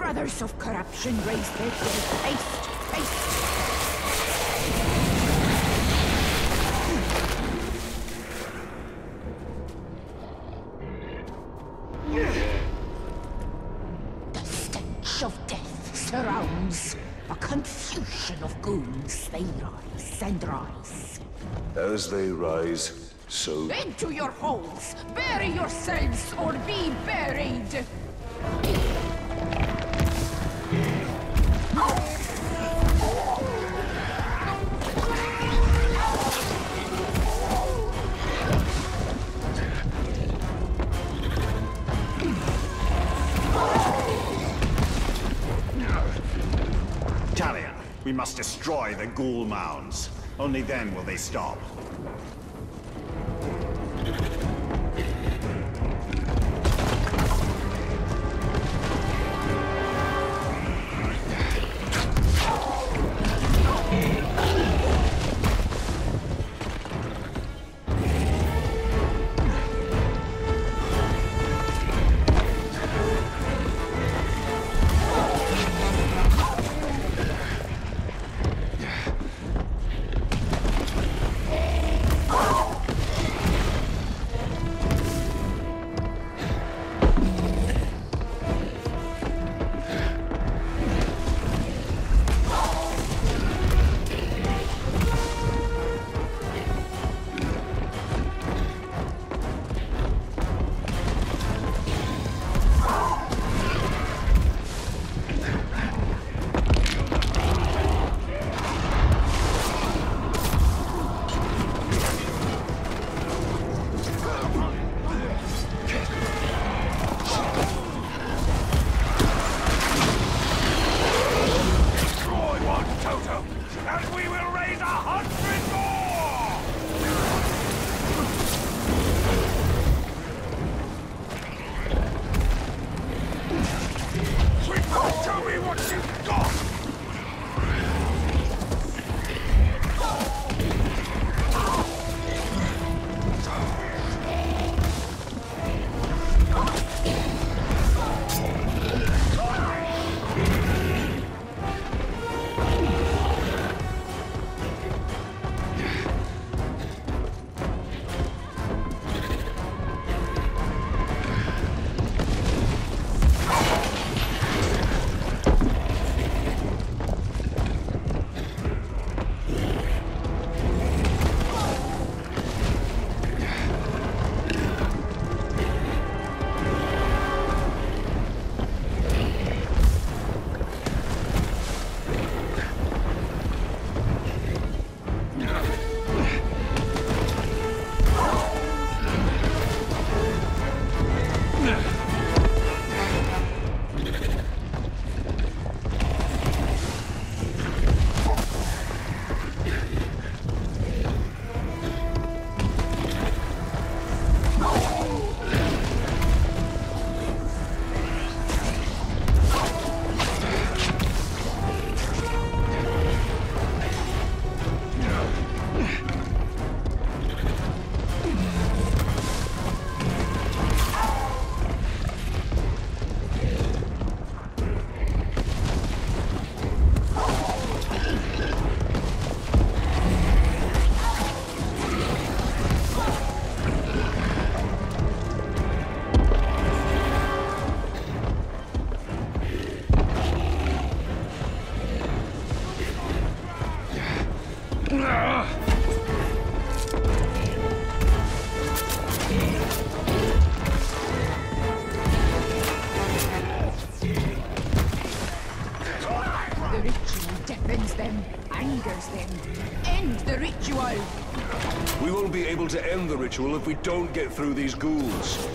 Mothers of corruption raise their dead. Haste, haste. The stench of death surrounds. A confusion of goons. They rise and rise. As they rise, so Into your holes! Bury yourselves or be buried! We must destroy the ghoul mounds. Only then will they stop. The ritual deafens them, angers them. End the ritual! we won't be able to end the ritual if we don't get through these ghouls.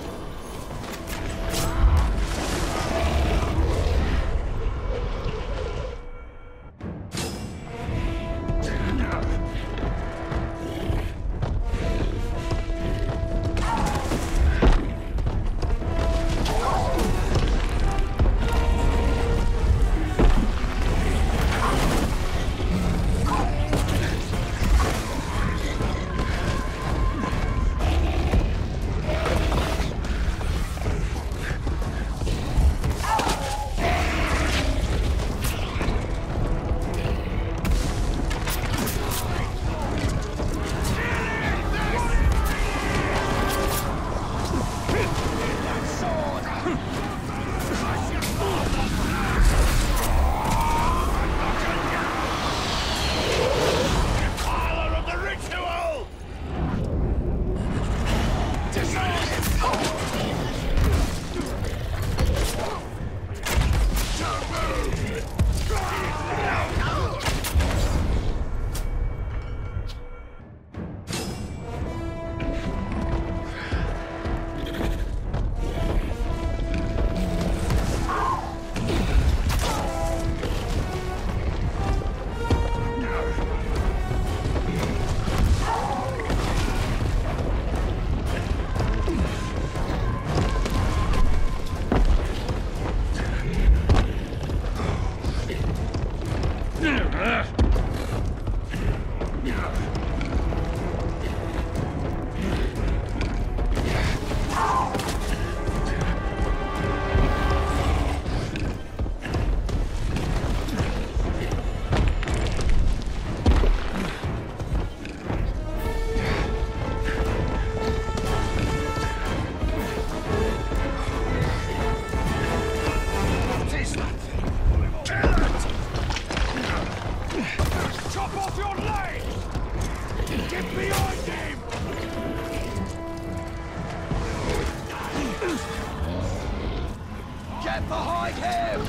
Him!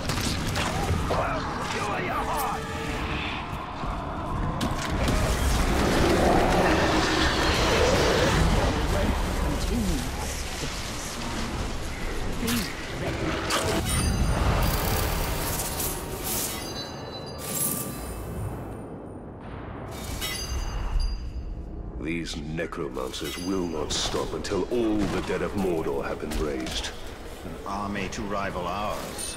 You are your heart! These necromancers will not stop until all the dead of Mordor have been raised. An army to rival ours.